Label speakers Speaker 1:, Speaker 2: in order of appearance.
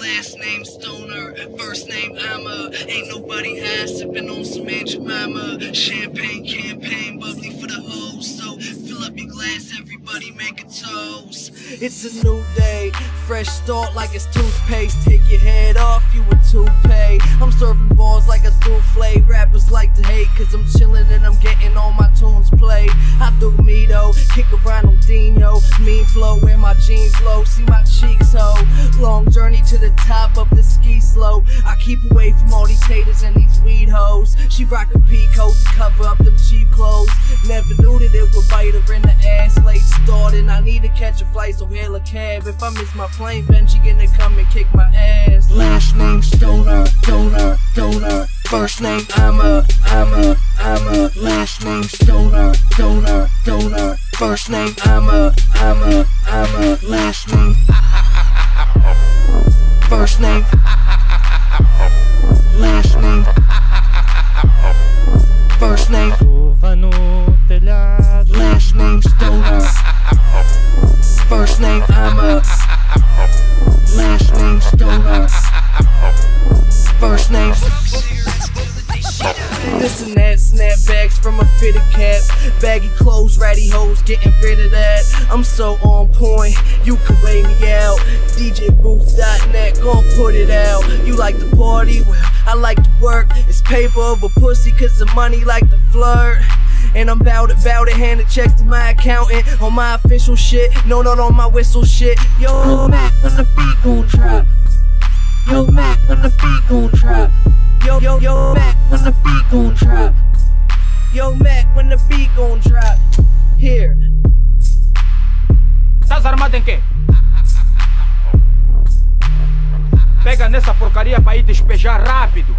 Speaker 1: Last name Stoner, first name Emma. Ain't nobody high sipping on some Aunt. Champagne campaign, bubbly for the hoes. So fill up your glass, everybody make a toast.
Speaker 2: It's a new day, fresh start like it's toothpaste. Take your head off, you a toupee. I'm serving balls like a souffle. Rappers like to hate, cause I'm chillin' and I'm getting all my tunes played. I do me though, kick a Ronaldinho. Flow where my jeans low, see my cheeks ho. Long journey to the top of the ski slope. I keep away from all these haters and these weed hoes. She rockin' peacoats to cover up them cheap clothes. Never knew that it would bite her in the ass. Late starting, I need to catch a flight, so hail a cab. If I miss my plane, Benji gonna come and kick my ass.
Speaker 1: Last name Stoner, Donor, Donor. First name I'm a, I'm a, I'm a. Last name Stoner, Donor, Donor. First name I'm a, I'm a, I'm a. Last name. First name. Last name. First name. Last name Stoner. First name I'm a. Last name Stoner. First name.
Speaker 2: This and that, snapbacks from a fitted cap. Baggy clothes, ratty hoes, getting rid of that. I'm so on point, you can weigh me out. DJBooth.net, gon' put it out. You like to party? Well, I like to work. It's paper over pussy, cause the money like to flirt. And I'm bout it, bout it, handing checks to my accountant on my official shit. No, not on my whistle shit. Yo, Mac, when the beat gon' drop. Yo, Mac, when the beat gon' drop. Yo, yo, yo, Mac, when the beat gon' drop. Yo, Mac, when the beat gon' drop. Here.
Speaker 3: Estás armado em quê? Pega nessa porcaria pra ir despejar rápido.